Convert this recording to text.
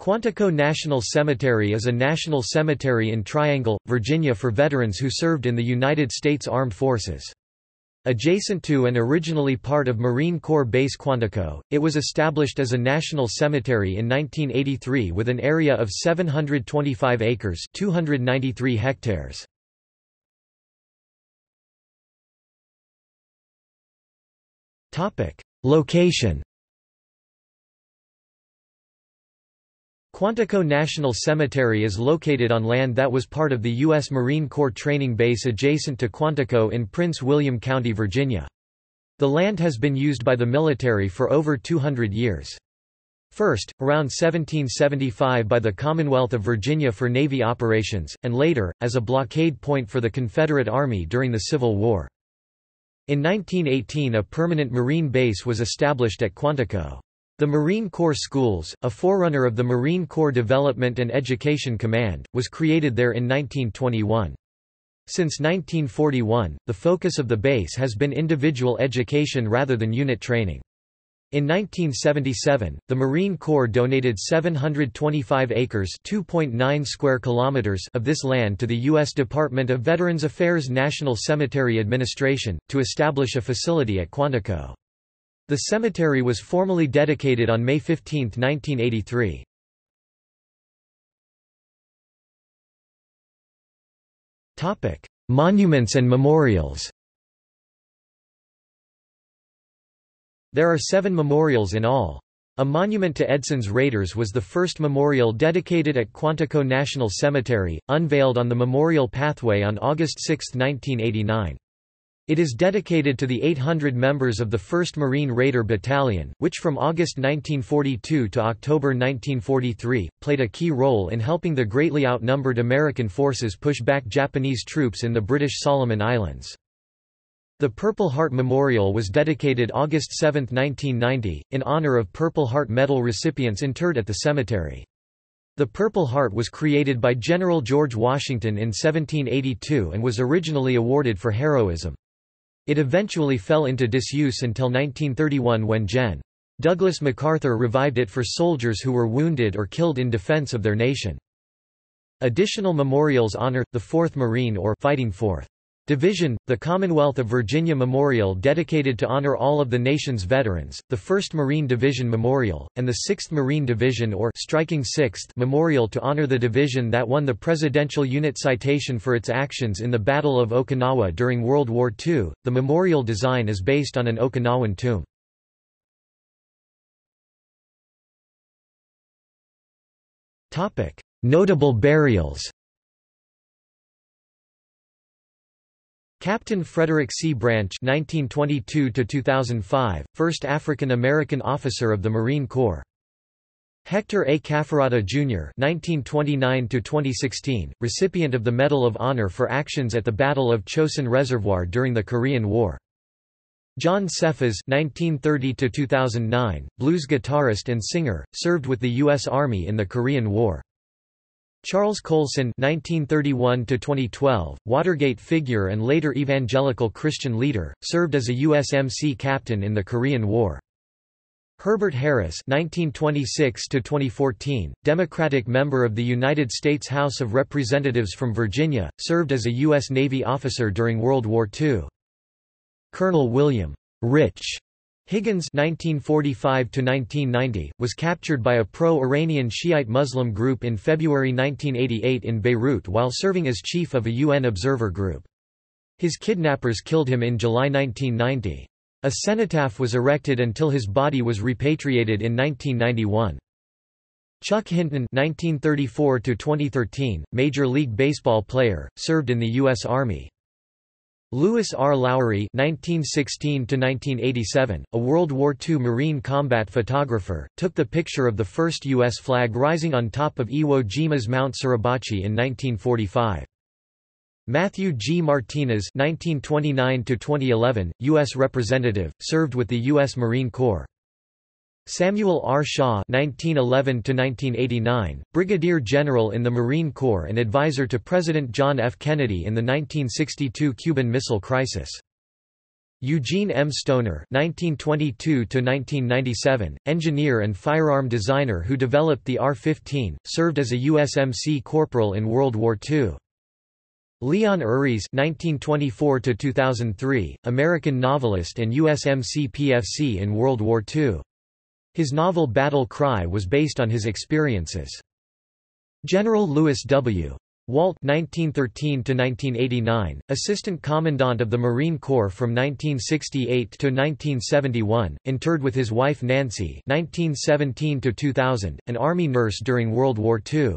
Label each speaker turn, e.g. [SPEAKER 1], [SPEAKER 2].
[SPEAKER 1] Quantico National Cemetery is a national cemetery in Triangle, Virginia for veterans who served in the United States Armed Forces. Adjacent to and originally part of Marine Corps Base Quantico, it was established as a national cemetery in 1983 with an area of 725 acres 293 hectares. Location Quantico National Cemetery is located on land that was part of the U.S. Marine Corps training base adjacent to Quantico in Prince William County, Virginia. The land has been used by the military for over 200 years. First, around 1775 by the Commonwealth of Virginia for Navy operations, and later, as a blockade point for the Confederate Army during the Civil War. In 1918 a permanent Marine base was established at Quantico. The Marine Corps Schools, a forerunner of the Marine Corps Development and Education Command, was created there in 1921. Since 1941, the focus of the base has been individual education rather than unit training. In 1977, the Marine Corps donated 725 acres (2.9 square kilometers) of this land to the U.S. Department of Veterans Affairs National Cemetery Administration, to establish a facility at Quantico. The cemetery was formally dedicated on May 15, 1983. Monuments and memorials There are seven memorials in all. A monument to Edson's Raiders was the first memorial dedicated at Quantico National Cemetery, unveiled on the memorial pathway on August 6, 1989. It is dedicated to the 800 members of the 1st Marine Raider Battalion, which from August 1942 to October 1943, played a key role in helping the greatly outnumbered American forces push back Japanese troops in the British Solomon Islands. The Purple Heart Memorial was dedicated August 7, 1990, in honor of Purple Heart Medal recipients interred at the cemetery. The Purple Heart was created by General George Washington in 1782 and was originally awarded for heroism. It eventually fell into disuse until 1931 when Gen. Douglas MacArthur revived it for soldiers who were wounded or killed in defense of their nation. Additional memorials honor, the 4th Marine or Fighting 4th Division, the Commonwealth of Virginia Memorial dedicated to honor all of the nation's veterans, the 1st Marine Division Memorial, and the 6th Marine Division or Striking 6th Memorial to honor the division that won the Presidential Unit Citation for its actions in the Battle of Okinawa during World War II. The memorial design is based on an Okinawan tomb. Notable burials Captain Frederick C. Branch (1922–2005), first African-American officer of the Marine Corps. Hector A. Cafferata, Jr. (1929–2016), recipient of the Medal of Honor for actions at the Battle of Chosin Reservoir during the Korean War. John Cephas (1930–2009), blues guitarist and singer, served with the U.S. Army in the Korean War. Charles Colson (1931–2012), Watergate figure and later evangelical Christian leader, served as a USMC captain in the Korean War. Herbert Harris (1926–2014), Democratic member of the United States House of Representatives from Virginia, served as a U.S. Navy officer during World War II. Colonel William Rich Higgins (1945–1990) was captured by a pro-Iranian Shiite Muslim group in February 1988 in Beirut while serving as chief of a UN observer group. His kidnappers killed him in July 1990. A cenotaph was erected until his body was repatriated in 1991. Chuck Hinton (1934–2013), Major League Baseball player, served in the U.S. Army. Louis R. Lowry (1916–1987), a World War II Marine combat photographer, took the picture of the first U.S. flag rising on top of Iwo Jima's Mount Suribachi in 1945. Matthew G. Martinez (1929–2011), U.S. representative, served with the U.S. Marine Corps. Samuel R. Shaw (1911–1989), brigadier general in the Marine Corps and advisor to President John F. Kennedy in the 1962 Cuban Missile Crisis. Eugene M. Stoner (1922–1997), engineer and firearm designer who developed the AR-15, served as a USMC corporal in World War II. Leon Uris (1924–2003), American novelist and USMC PFC in World War II. His novel Battle Cry was based on his experiences. General Lewis W. Walt 1913 Assistant Commandant of the Marine Corps from 1968 to 1971, interred with his wife Nancy 1917 2000, an Army nurse during World War II.